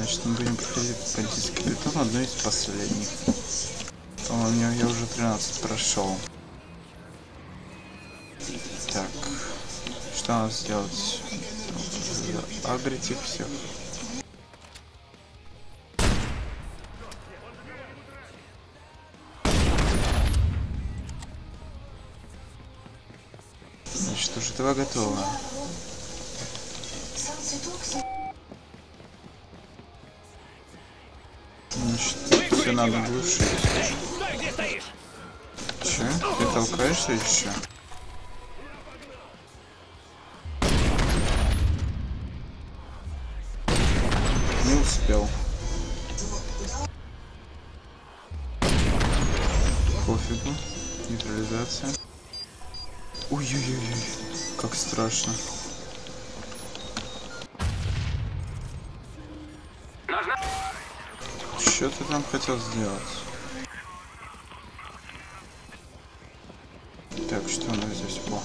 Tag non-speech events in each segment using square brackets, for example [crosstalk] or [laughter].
Значит, мы будем проходить бандитский бетон, одну из последних. По-моему, я уже 13 прошел. Так, что надо сделать? Агрить их всех. Значит, уже два готово. Надо глушить. Че? Ты толкаешься еще? Не успел. Пофигу. Нейтрализация. Ой-ой-ой, как страшно. Что ты там хотел сделать? Так, что у нас здесь по?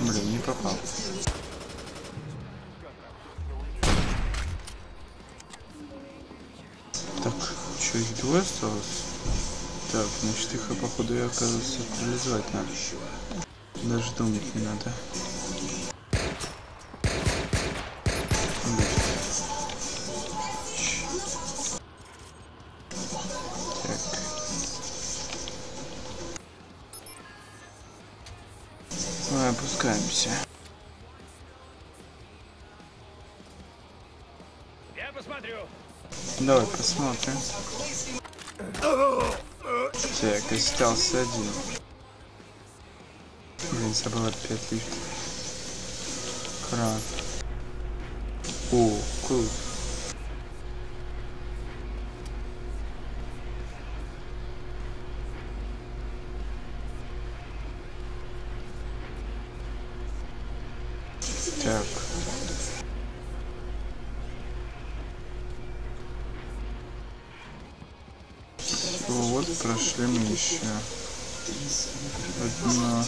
Блин, не попал. Так, что, их двое осталось? Так, значит их, походу, я, оказывается, парализовать надо. Даже думать не надо. Давай опускаемся. Я посмотрю. Давай посмотрим. Так, остался один. Забыл опять лифт. Кран. О, круто. Так. Вот прошли мы еще. Одна.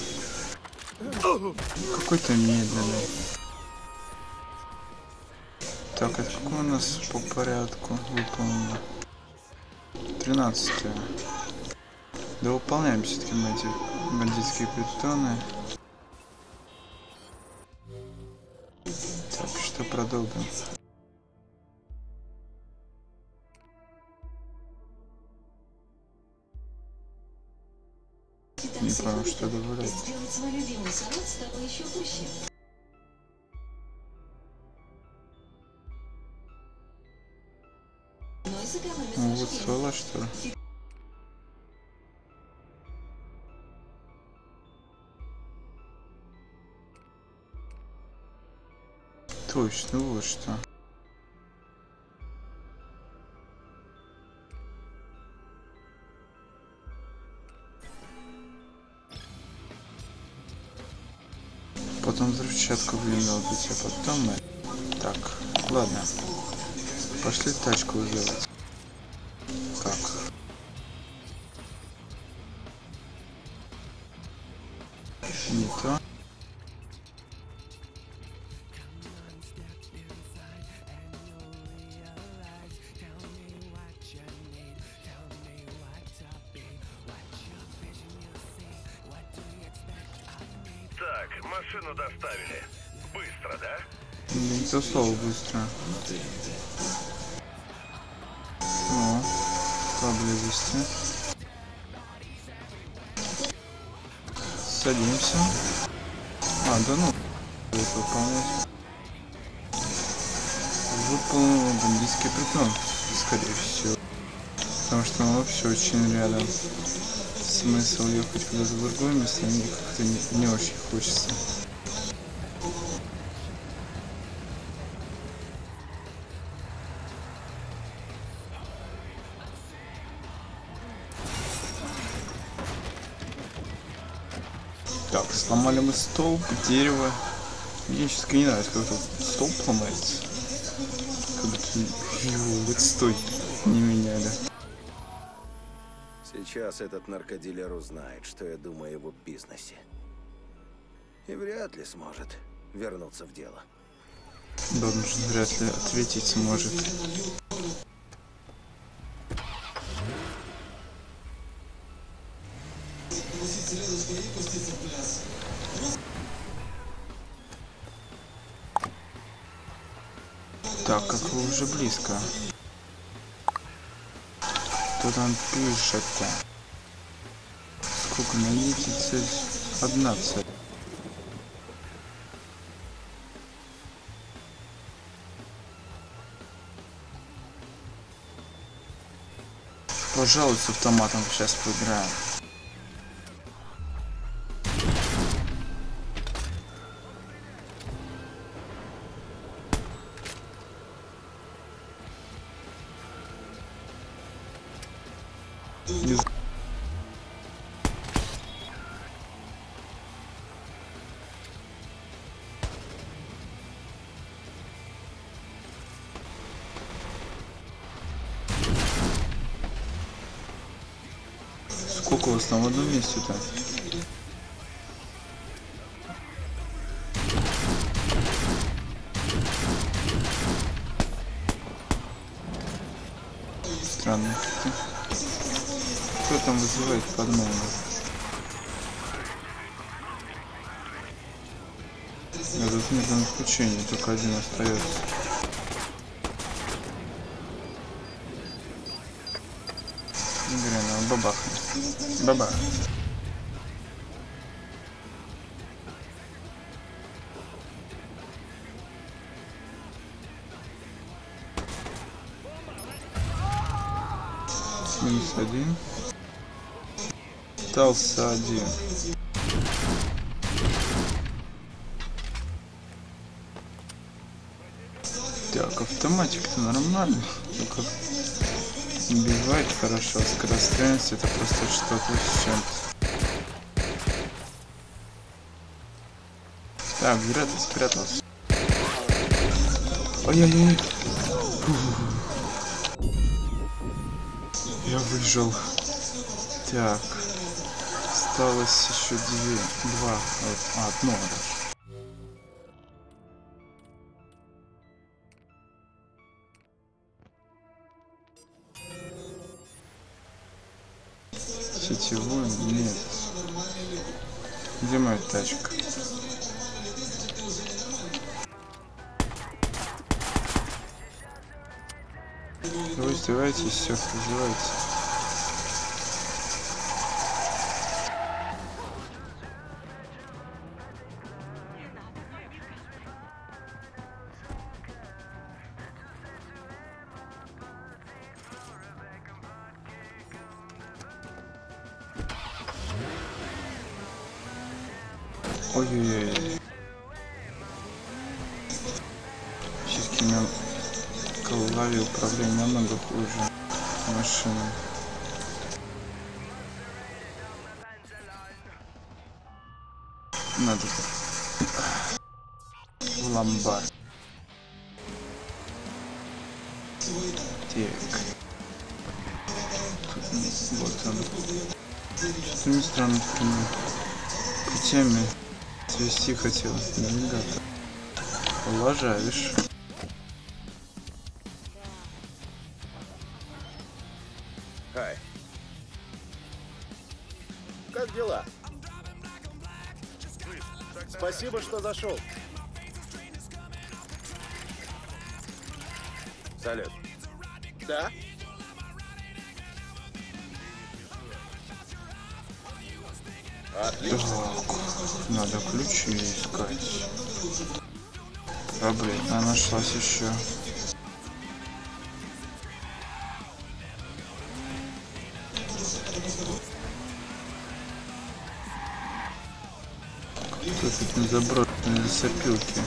Какой-то медленный. Так, это какой у нас по порядку выполнено? 13 Да выполняем все-таки мы эти бандитские питоны. Так, что продолжим? Понял, что добавлять. Сделать свой любимый салат стало еще проще. Ну ваше вот свела что ли? Точно, вот что. Потом взрывчатку долбить, а потом. Так, ладно. Пошли тачку делать. Садимся. А, да ну, будет выполнять. Выполнил бандитский притон, скорее всего. Потому что он вообще очень рядом. Смысл ехать куда-то в другое место, мне как-то не, не очень хочется. Столб, дерево. Мне сейчас не нравится, как тут столб ломается. Как будто его отстой не меняли. Сейчас этот наркодилер узнает, что я думаю о его бизнесе. и вряд ли сможет вернуться в дело. Должен вряд ли ответить сможет. Так, как вы уже близко. Кто там пишет-то? Сколько найдите цель? Одна цель. Пожалуй, с автоматом сейчас поиграем. Там в одном месте-то? Странно. Кто там вызывает под номер? Этот метод включения только один остается. Бабах. Минус один. Остался один. Так, автоматик-то нормально. Только убивает хорошо. Скорострельность это просто что-то с чем-то. Так, где ты спрятался? Ой-ой-ой. Я выжил. Так. Осталось еще две. Два. А, одно даже. Вы издеваетесь, все, издеваетесь. Хотел. Навигатор. Уважаешь. Хай. Как дела? Спасибо, что зашел. Салют. Да? Так, надо ключи искать. А, блин, она нашлась еще. Кто тут не заброшенные лесопилки?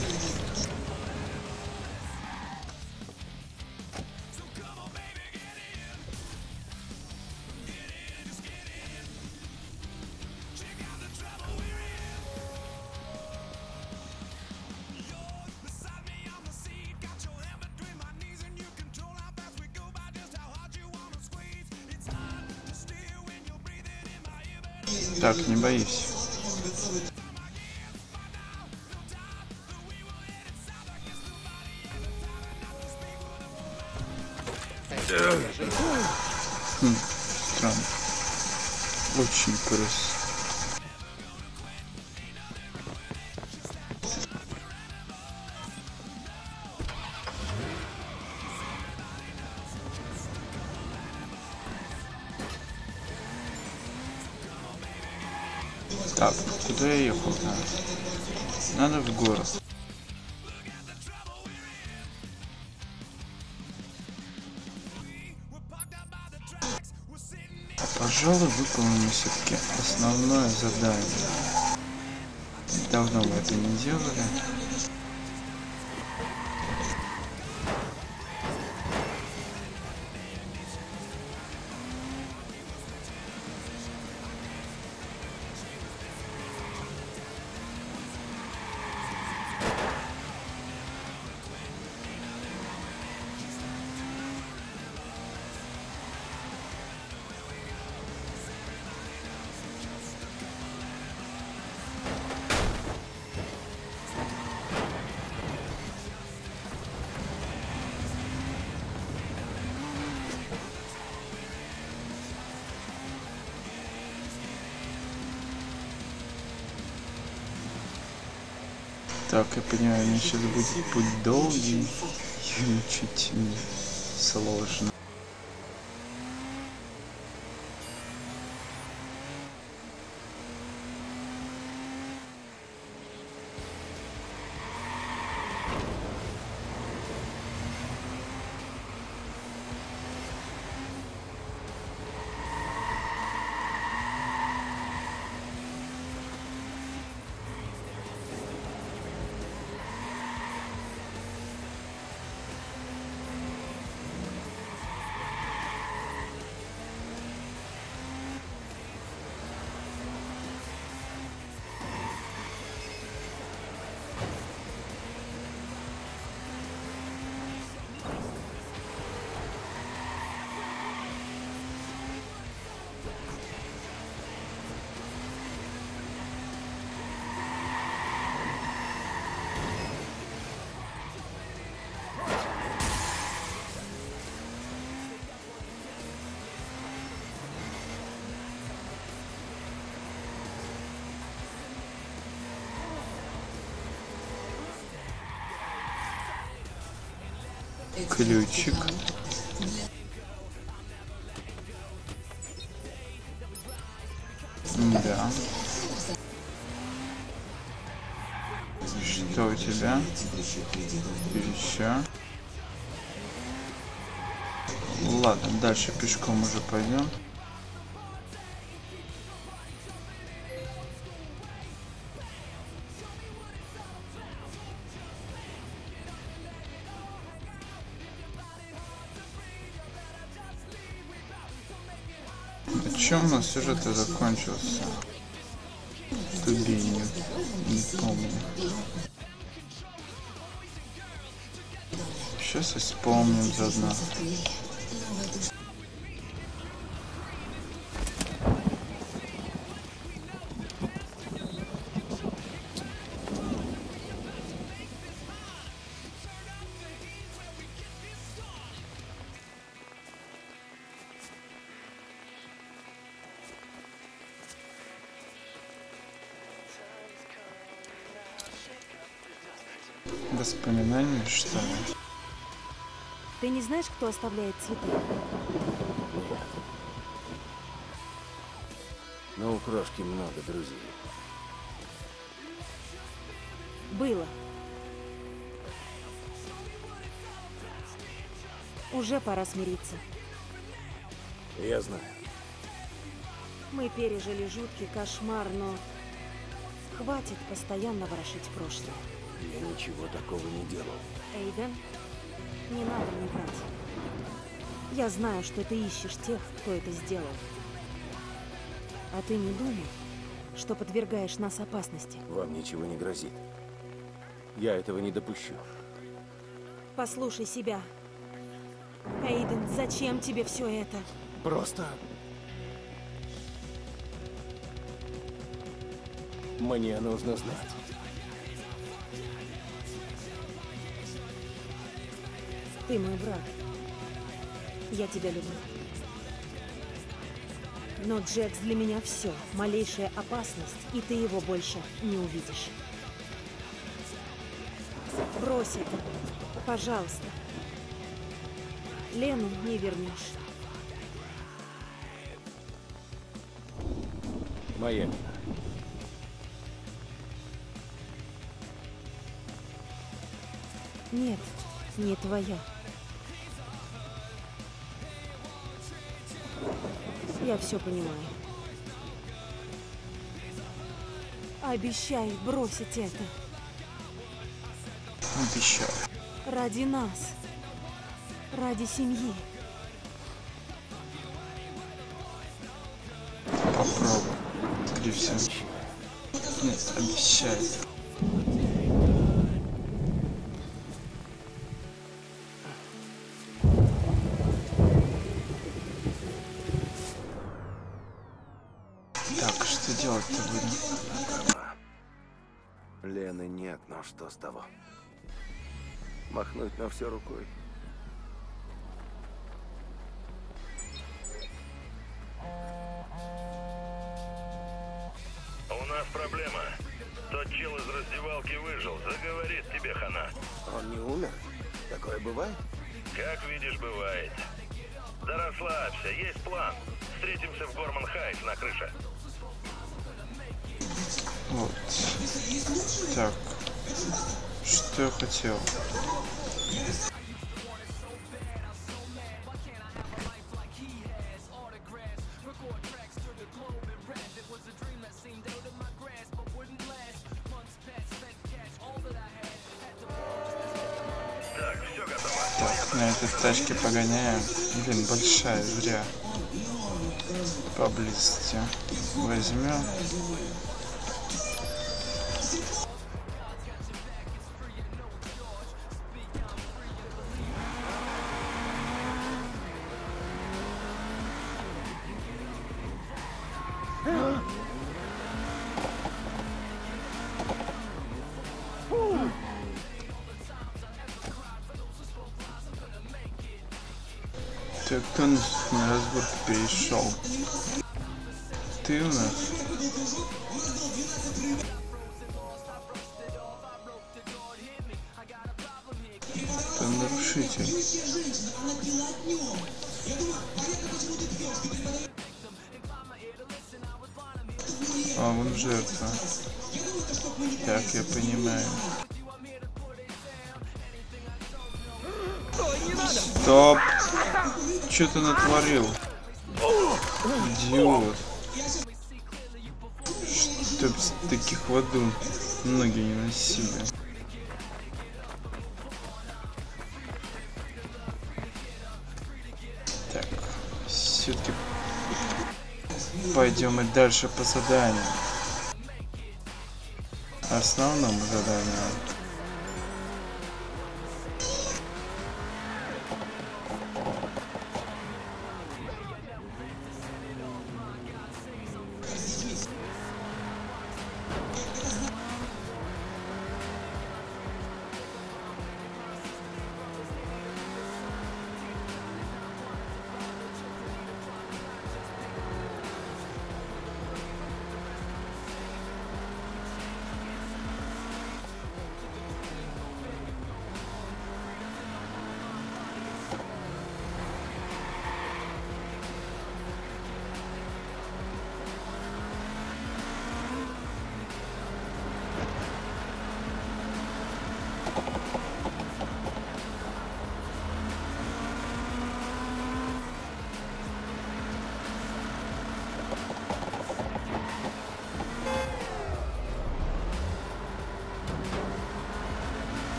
Так, не боюсь. Хм, странно. Очень красиво. Ехал? Надо в город. Пожалуй, выполним все-таки основное задание. Давно мы это не делали. Так, я понимаю, мне сейчас будет путь долгий и чуть сложно. Ключик. Да. Что у тебя? Еще. Ладно, дальше пешком уже пойдем. Чем у нас сюжет закончился? Тубинью. Не помню. Сейчас вспомним заодно. Ты знаешь, кто оставляет цветы? Но у крошки много друзей. Было. Уже пора смириться. Я знаю. Мы пережили жуткий кошмар, но хватит постоянно ворошить прошлое. Я ничего такого не делал. Эйден, не надо мне врать. Я знаю, что ты ищешь тех, кто это сделал. А ты не думал, что подвергаешь нас опасности? Вам ничего не грозит. Я этого не допущу. Послушай себя. Эйден, зачем тебе все это? Просто... Мне нужно знать. Ты мой брат. Я тебя люблю. Но Джекс для меня все. Малейшая опасность, и ты его больше не увидишь. Брось это. Пожалуйста. Лену не вернешь. Моя. Нет, не твоя. Я все понимаю. Обещай бросить это. Обещаю. Ради нас. Ради семьи. Попробуй. Скорее всего. Нет, обещаю. Что с того? Махнуть на все рукой. Что я хотел? На этой тачке погоняем. Блин, большая, зря. Поблизости. Возьмем. Перешел. Ты у нас? Это нарушитель. А, он жертва. Так, я понимаю. Стоп! Что ты натворил? Идиот. Чтоб таких в аду ноги не носили. Так, все-таки пойдем и дальше по заданию. Основному заданию.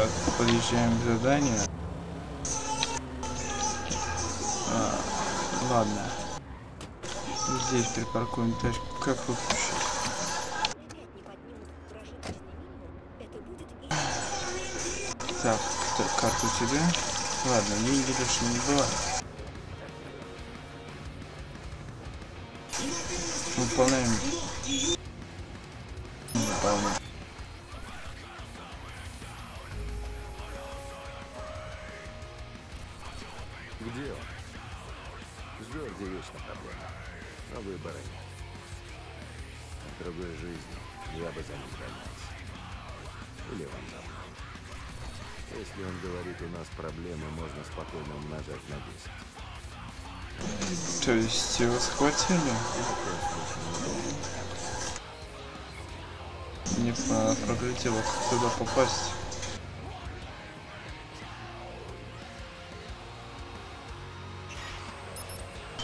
Так, подъезжаем к заданию. А, ладно. Здесь припаркуем тачку. Как выключить? Так, так, карта у тебя? Ладно, деньги лишь не бывает. Выполняем. Выполняем. Бы за ним гонялся. Или он за мной. Если он говорит, у нас проблемы, можно спокойно умножать на 10. То есть его схватили? Не пролетело, как туда попасть.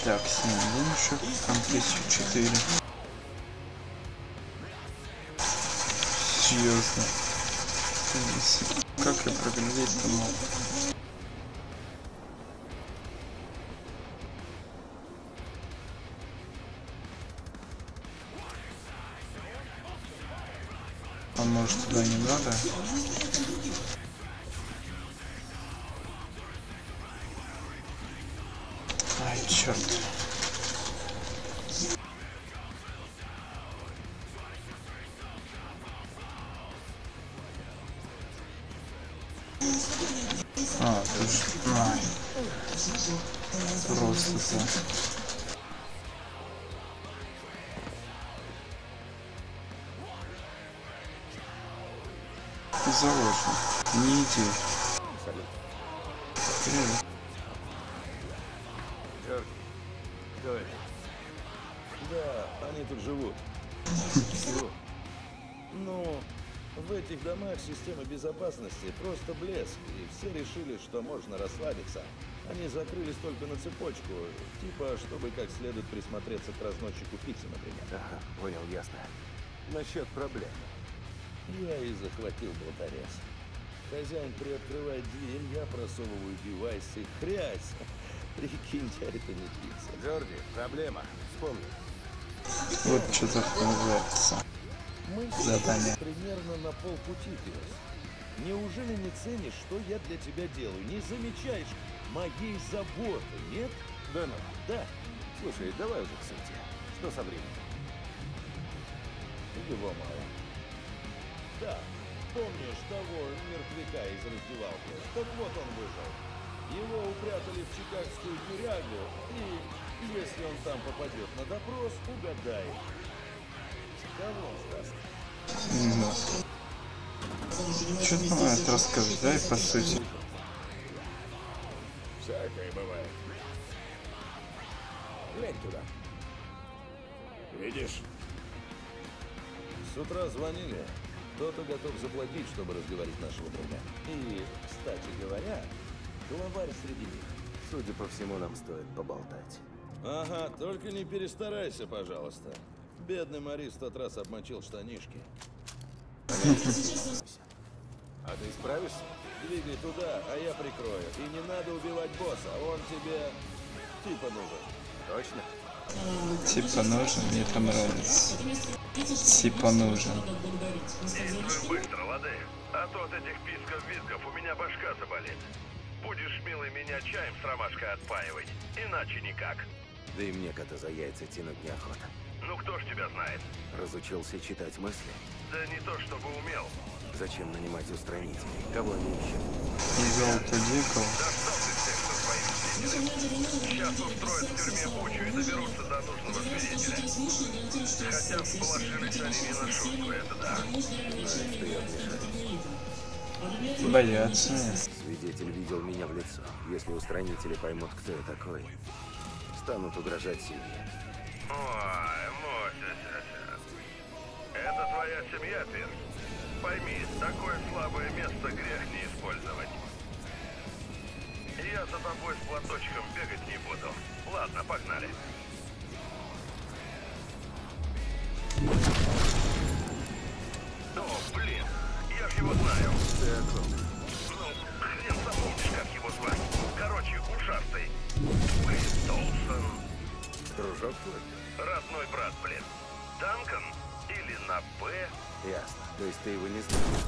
Так, 7 денежек, там 1004. Серьезно. Как я проглядеть-то мог? А может туда не надо? Заложено. Не это? Да, они тут живут. Ну, в этих домах система безопасности просто блеск, и все решили, что можно расслабиться. Они закрылись только на цепочку, типа, чтобы как следует присмотреться к разносчику пиццы, например. Ага, понял, ясно. Насчет проблем. Я и захватил болторез. Хозяин приоткрывает дверь, я просовываю девайс и хрясь. Прикиньте, а это не пицца. Джорди, проблема. Вспомни. Вот что так называется. Мы Задание. сейчас примерно на полпути, пес. Неужели не ценишь, что я для тебя делаю? Не замечаешь моей заботы, нет? Да ну. Да, Слушай, давай уже к сути. Что со временем? его мало. Да, помнишь того мертвяка из раздевалки? Так вот он выжил. Его упрятали в чикагскую тюрягу, и если он там попадет на допрос, угадай. Кого он сдаст? Что ты нам это расскажешь, да, по сути? Всякое бывает. Глянь туда. Видишь? С утра звонили. Кто-то готов заплатить, чтобы разговорить нашего друга. И, кстати говоря, главарь среди них. Судя по всему, нам стоит поболтать. Ага, только не перестарайся, пожалуйста. Бедный Мари в тот раз обмочил штанишки. А ты справишься? Двигай туда, а я прикрою. И не надо убивать босса, он тебе типа нужен. Точно? Типа нужен, мне это нравится. Типа нужен. Действуй быстро, лады. А то от этих писков-визгов у меня башка заболит. Будешь, милый, меня чаем с ромашкой отпаивать. Иначе никак. Да и мне кота за яйца тянуть неохота. Ну кто ж тебя знает? Разучился читать мысли. Да не то чтобы умел. Зачем нанимать устранителей? Кого они ищут? Дикого. Достал ты всех со своими свидетелями. Сейчас устроят в тюрьме бучу и доберутся до нужного свидетеля. Хотя сполошились они не на шутку, это да. Что я? Боятся. Свидетель видел меня в лицо. Если устранители поймут, кто я такой, станут угрожать семье. Ой, Мосис, это твоя семья, Пирс? Пойми, такое слабое место грех не использовать. Я за тобой с платочком бегать не буду. Ладно, погнали. О, блин, ж его знаю. Ты о ком? Ну, хрен запомнишь, как его звать. Короче, ушастый. Уилл Толсон. Дружок твой? Родной брат, блин. Данкан? Или на П? Ясно. То есть ты его не знаешь?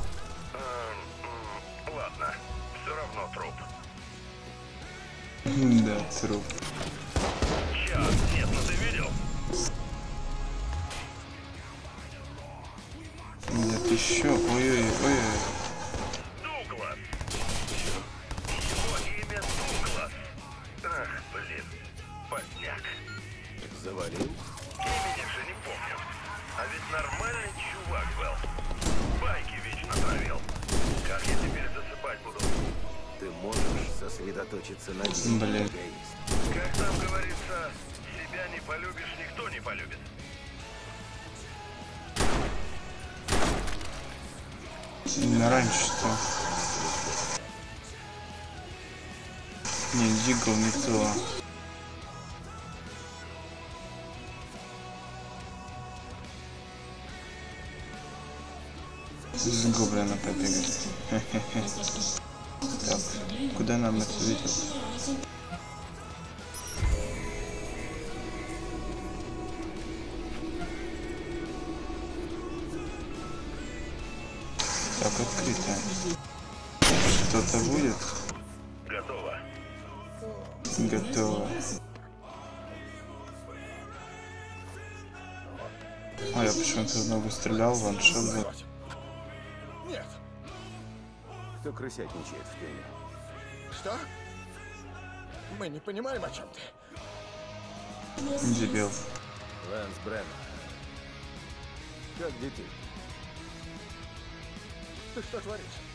Эм, ладно, все равно труп. Да, труп. Час, нет, ну ты видел? Еще. Ой-ой-ой. Дуглас. Его имя Дуглас. Ах, блин, поздняк. Завалил? Имени же не помню. А ведь нормальный чувак был. Байки вечно травил. Как я теперь засыпать буду? Ты можешь сосредоточиться на нем. Блин. Как там говорится, себя не полюбишь, никто не полюбит. Раньше-то. Не, Дигл не то. С гоблина побегать. Так, куда нам это ведет? Что-то будет? Готово. Готово. А, я почему-то ногу стрелял, ваншот был. Нет. Кто крысятничает в теме? Что? Мы не понимаем, о чем ты. Дебил. Лэнс Бреннер. Как детей? Ты что творишь?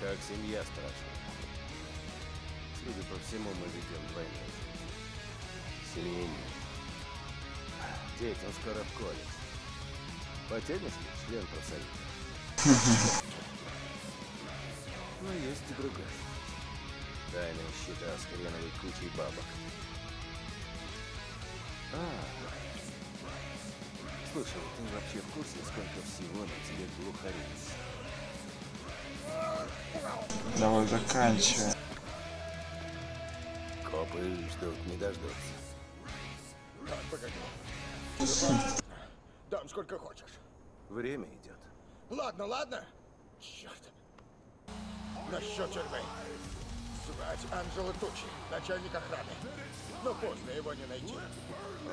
Как семья спрашивает. Судя по всему, мы ведем двойную. Семейный. Детям скоро в колледж. Потянешь ли член профсоюза? [laughs] Но есть и другая. Тайные счета с хреновой кучей бабок. А, слушай, ты вообще в курсе, сколько всего на тебе глухарец? Давай заканчивай. Копы ждут, не дождутся. Так, погоди. Дам сколько хочешь. Время идет. Ладно, ладно. Черт. Насчет тюрьмы. Звать Анджела Тучи, начальник охраны. Но поздно его не найти.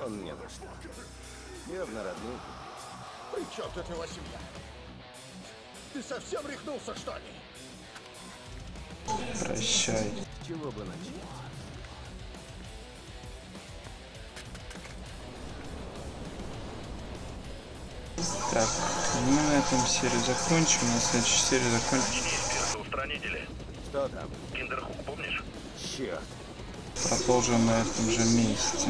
Он мне дошло. Явно родной. При чем тут его семья? Ты совсем рехнулся, что ли? Прощай. С чего бы начать? Так, мы на этом серию закончим. На следующей серии закончим. Устранители. Что там? Киндерхук, помнишь? Черт. Продолжим на этом же месте.